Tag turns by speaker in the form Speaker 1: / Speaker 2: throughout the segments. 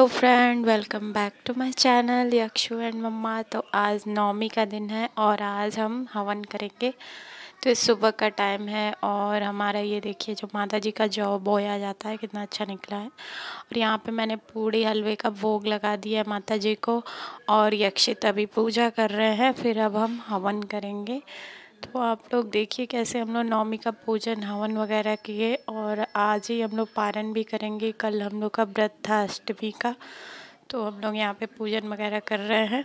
Speaker 1: Hello friend, welcome back to my channel Yakshu and mamma. तो आज नौमी का दिन है और आज हम हवन करेंगे। तो इस सुबह का टाइम है और हमारा ये देखिए, जो माता जी का जौ बोया जाता है, कितना अच्छा निकला है। और यहाँ पे मैंने पूड़ी, हलवे का भोग लगा दिया है माता जी को और यक्षित अभी पूजा कर रहे हैं। फिर अब हम हवन करेंगे। तो आप लोग देखिए कैसे हम लोग नवमी का पूजन, हवन वगैरह किए और आज ही हम लोग पारण भी करेंगे। कल हम लोग का व्रत था अष्टमी का तो हम लोग यहाँ पे पूजन वगैरह कर रहे हैं।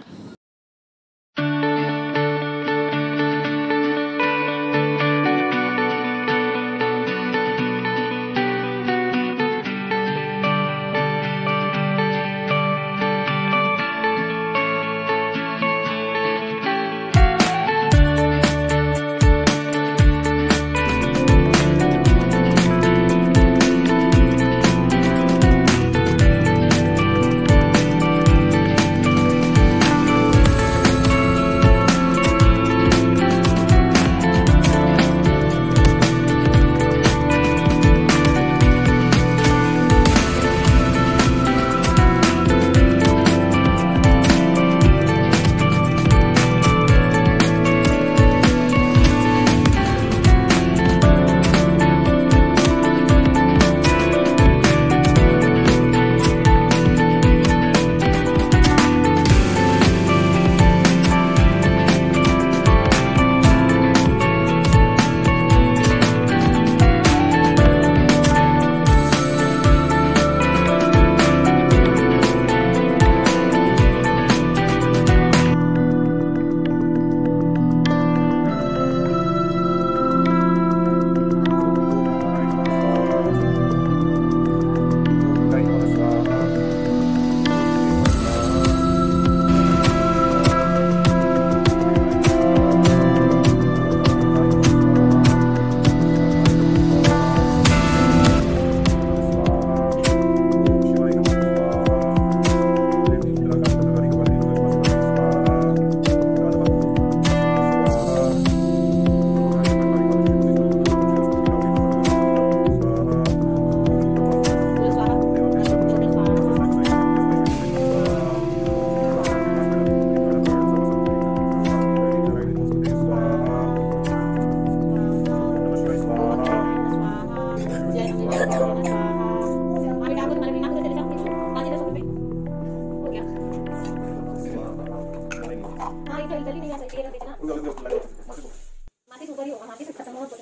Speaker 2: माती ऊपर ही होगा माती से खत्म हो तो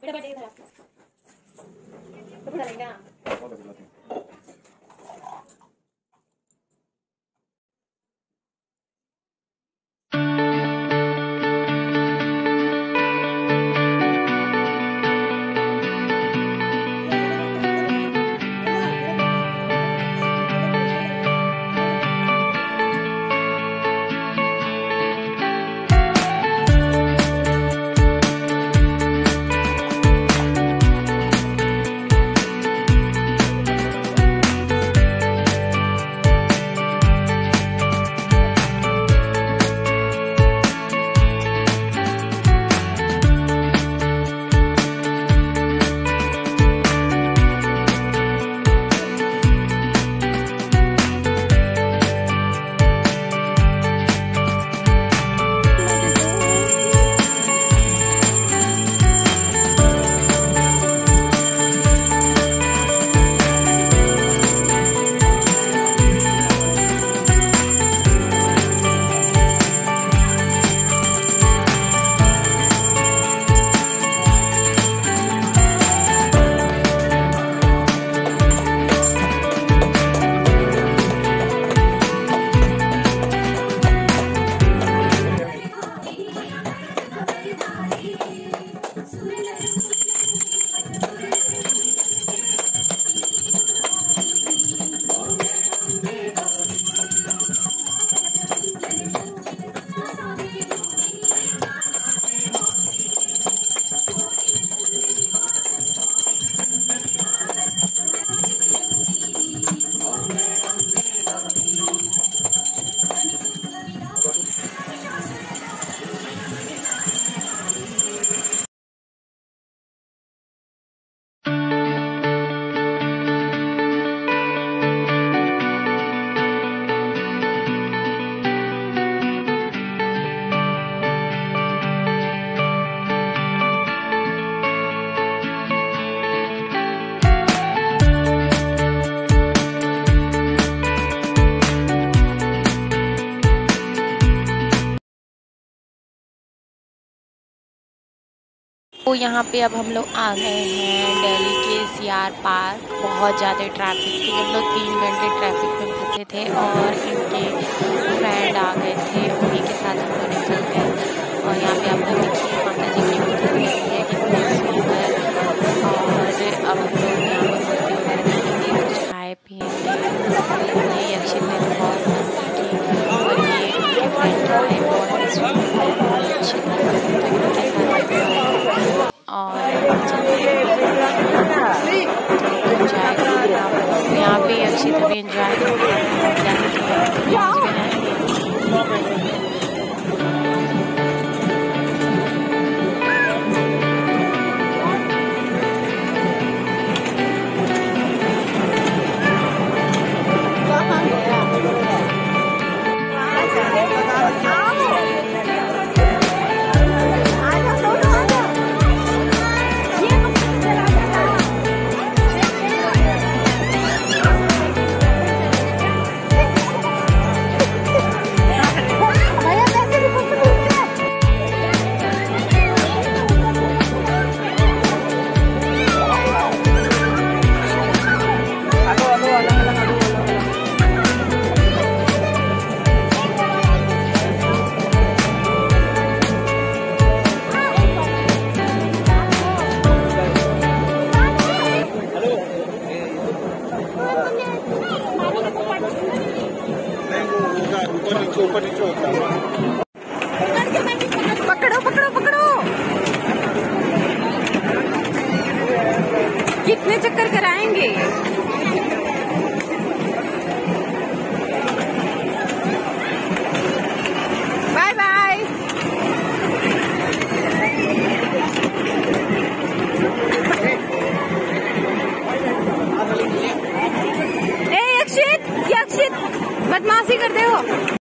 Speaker 2: बेटा बैठे इधर आप तो पूरा रहेगा
Speaker 1: तो यहाँ पे अब हम लोग आ गए हैं दिल्ली के सी आर पार्क। बहुत ज़्यादा ट्रैफ़िक थी। हम लोग तीन घंटे ट्रैफ़िक में फंसे थे और इनके फ्रेंड आ गए थे। एंजॉय यहाँ पे अक्षित भी एंजॉय aqui.